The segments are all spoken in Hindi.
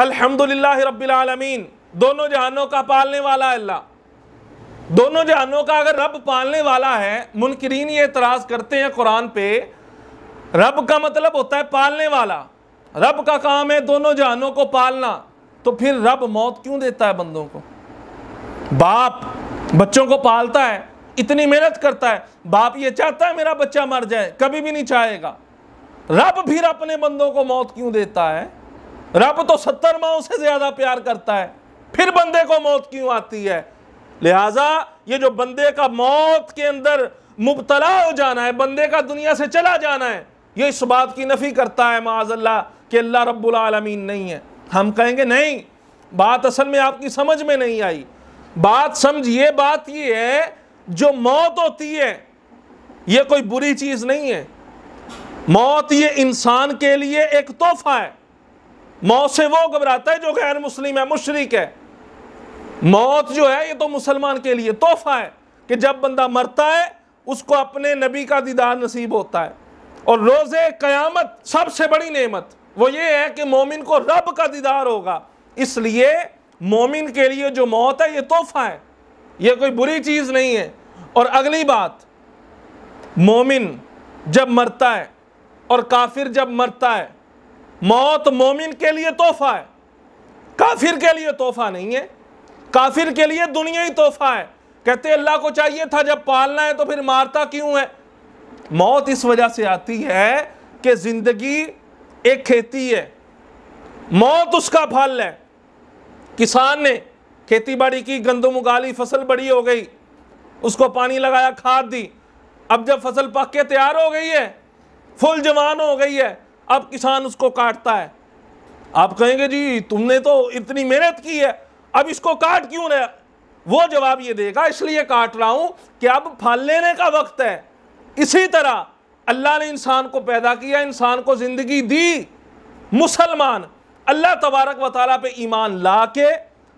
अल्हम्दुलिल्लाह रब्बिल आलमीन। दोनों जहानों का पालने वाला अल्लाह। दोनों जहानों का अगर रब पालने वाला है, मुनकरीन ये एतराज़ करते हैं कुरान पे, रब का मतलब होता है पालने वाला। रब का काम है दोनों जहानों को पालना। तो फिर रब मौत क्यों देता है बंदों को? बाप बच्चों को पालता है, इतनी मेहनत करता है। बाप ये चाहता है मेरा बच्चा मर जाए, कभी भी नहीं चाहेगा। रब फिर अपने बंदों को मौत क्यों देता है? रब तो सत्तर माओ से ज़्यादा प्यार करता है, फिर बंदे को मौत क्यों आती है? लिहाजा ये जो बंदे का मौत के अंदर मुबतला हो जाना है, बंदे का दुनिया से चला जाना है, ये इस बात की नफी करता है माजल्ला कि अल्लाह रब्बुल आलमीन नहीं है। हम कहेंगे, नहीं, बात असल में आपकी समझ में नहीं आई। बात समझिए बात ये है, जो मौत होती है, ये कोई बुरी चीज़ नहीं है। मौत ये इंसान के लिए एक तोहफा है। मौत से वो घबराता है जो गैर मुस्लिम है, मुशरिक है। मौत जो है, ये तो मुसलमान के लिए तोहफा है कि जब बंदा मरता है, उसको अपने नबी का दीदार नसीब होता है। और रोज़े क़यामत सबसे बड़ी नेमत, वो ये है कि मोमिन को रब का दीदार होगा। इसलिए मोमिन के लिए जो मौत है, ये तोहफा है। ये कोई बुरी चीज़ नहीं है। और अगली बात, मोमिन जब मरता है और काफिर जब मरता है मौत मोमिन के लिए तोहफा है। काफिर के लिए तोहफा नहीं है। काफिर के लिए दुनिया ही तोहफा है। कहते अल्लाह को चाहिए था जब पालना है तो फिर मारता क्यों है? मौत इस वजह से आती है कि ज़िंदगी एक खेती है। मौत उसका फल है। किसान ने खेती बाड़ी की, गंदम उगाली, फ़सल बड़ी हो गई। उसको पानी लगाया, खाद दी। अब जब फ़सल पक के तैयार हो गई है, फुल जवान हो गई है अब किसान उसको काटता है। आप कहेंगे, जी, तुमने तो इतनी मेहनत की है, अब इसको काट क्यों रहे? वो जवाब ये देगा, इसलिए काट रहा हूँ कि अब फल लेने का वक्त है। इसी तरह अल्लाह ने इंसान को पैदा किया, इंसान को ज़िंदगी दी। मुसलमान, अल्लाह तबारक व ताली पे ईमान ला के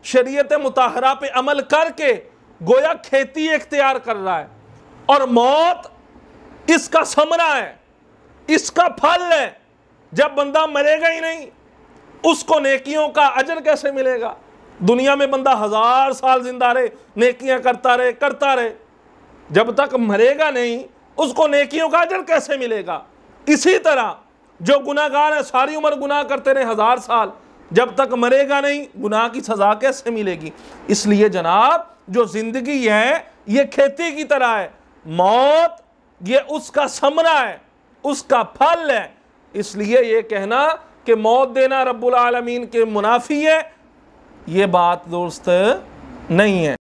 शरीयत मुताहरा पे अमल करके गोया खेती इख्तियार कर रहा है। और मौत इसका समरा है, इसका फल है। जब बंदा मरेगा ही नहीं, उसको नेकियों का अजर कैसे मिलेगा? दुनिया में बंदा हज़ार साल ज़िंदा रहे, नेकियाँ करता रहे करता रहे। जब तक मरेगा नहीं, उसको नेकियों का अजर कैसे मिलेगा? इसी तरह जो गुनाहगार है, सारी उम्र गुनाह करते रहे हज़ार साल, जब तक मरेगा नहीं, गुनाह की सजा कैसे मिलेगी? इसलिए जनाब, जो ज़िंदगी है, ये खेती की तरह है। मौत, ये उसका समरा है, उसका फल है इसलिए ये कहना कि मौत देना रब्बुल आलमीन के मुनाफी है, ये बात दोस्त, नहीं है।